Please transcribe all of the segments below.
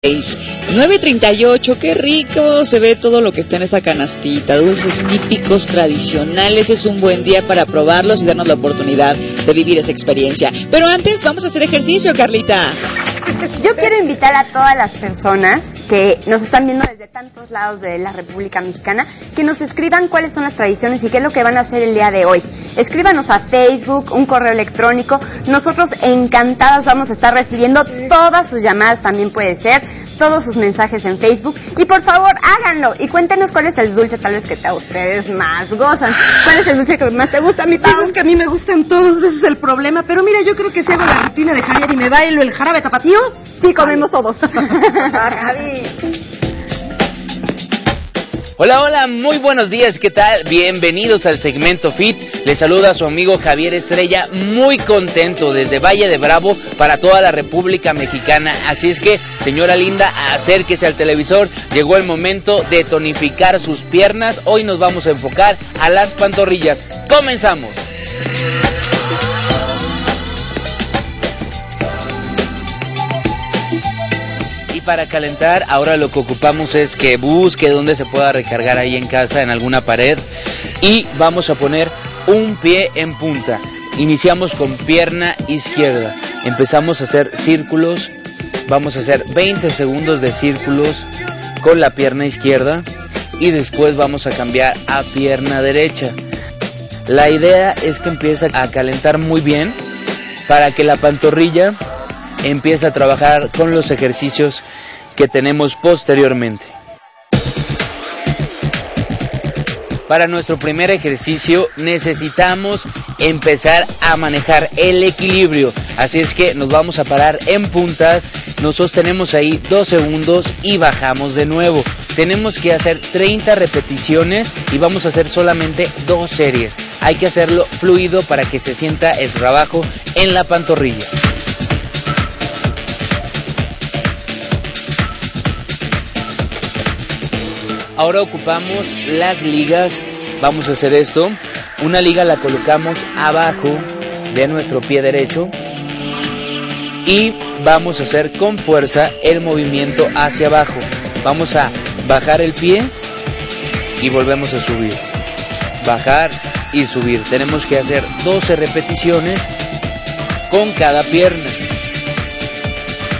9.38, qué rico se ve todo lo que está en esa canastita, dulces típicos, tradicionales, es un buen día para probarlos y darnos la oportunidad de vivir esa experiencia. Pero antes vamos a hacer ejercicio, Carlita. Yo quiero invitar a todas las personas que nos están viendo desde tantos lados de la República Mexicana, que nos escriban cuáles son las tradiciones y qué es lo que van a hacer el día de hoy. Escríbanos a Facebook, un correo electrónico. Nosotros encantadas vamos a estar recibiendo todas sus llamadas, también puede ser, todos sus mensajes en Facebook. Y por favor, háganlo y cuéntenos cuál es el dulce tal vez que a ustedes más gozan. ¿Cuál es el dulce que más te gusta, mi Pau? Pues es que a mí me gustan todos, ese es el problema. Pero mira, yo creo que si hago la rutina de Javier y me bailo el jarabe tapatío... Sí, comemos todos. Hola, hola, muy buenos días, ¿qué tal? Bienvenidos al segmento Fit. Les saluda su amigo Javier Estrella, muy contento desde Valle de Bravo para toda la República Mexicana. Así es que, señora linda, acérquese al televisor. Llegó el momento de tonificar sus piernas. Hoy nos vamos a enfocar a las pantorrillas. Comenzamos. Para calentar, ahora lo que ocupamos es que busque donde se pueda recargar ahí en casa, en alguna pared. Y vamos a poner un pie en punta. Iniciamos con pierna izquierda. Empezamos a hacer círculos. Vamos a hacer 20 segundos de círculos con la pierna izquierda. Y después vamos a cambiar a pierna derecha. La idea es que empiece a calentar muy bien para que la pantorrilla empiece a trabajar con los ejercicios que tenemos posteriormente. Para nuestro primer ejercicio necesitamos empezar a manejar el equilibrio. Así es que nos vamos a parar en puntas, nos sostenemos ahí dos segundos y bajamos de nuevo. Tenemos que hacer 30 repeticiones y vamos a hacer solamente dos series. Hay que hacerlo fluido para que se sienta el trabajo en la pantorrilla. Ahora ocupamos las ligas. Vamos a hacer esto. Una liga la colocamos abajo de nuestro pie derecho. Y vamos a hacer con fuerza el movimiento hacia abajo. Vamos a bajar el pie y volvemos a subir. Bajar y subir. Tenemos que hacer 12 repeticiones con cada pierna.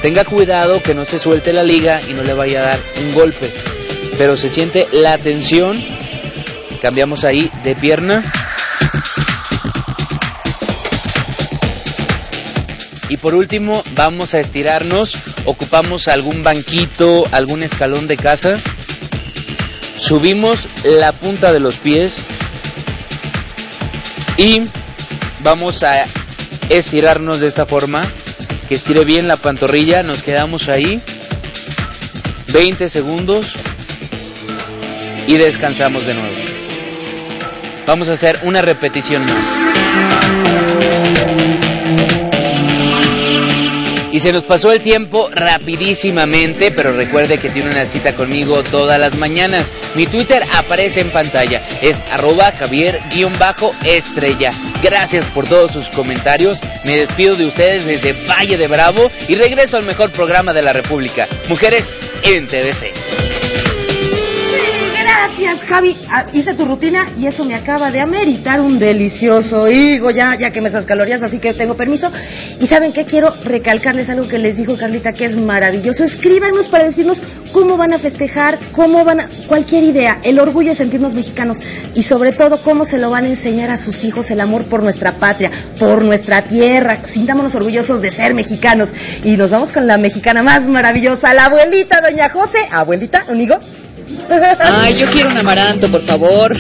Tenga cuidado que no se suelte la liga y no le vaya a dar un golpe pero se siente la tensión. Cambiamos ahí de pierna. Y por último, vamos a estirarnos. Ocupamos algún banquito, algún escalón de casa. Subimos la punta de los pies. Y vamos a estirarnos de esta forma. Que estire bien la pantorrilla. Nos quedamos ahí. 20 segundos y descansamos de nuevo. Vamos a hacer una repetición más. Y se nos pasó el tiempo rapidísimamente, pero recuerde que tiene una cita conmigo todas las mañanas. Mi Twitter aparece en pantalla, es arroba javier-estrella. Gracias por todos sus comentarios. Me despido de ustedes desde Valle de Bravo y regreso al mejor programa de la República, Mujeres en TVC. Gracias, Javi. Ah, hice tu rutina y eso me acaba de ameritar un delicioso higo. Ya, ya quemé esas calorías, así que tengo permiso. Y saben qué quiero recalcarles algo que les dijo Carlita que es maravilloso. Escríbanos para decirnos cómo van a festejar, cómo van a. cualquier idea, el orgullo de sentirnos mexicanos y sobre todo cómo se lo van a enseñar a sus hijos el amor por nuestra patria, por nuestra tierra. Sintámonos orgullosos de ser mexicanos. Y nos vamos con la mexicana más maravillosa, la abuelita, doña José. Abuelita, ¿un higo? Ay, yo quiero un amaranto, por favor.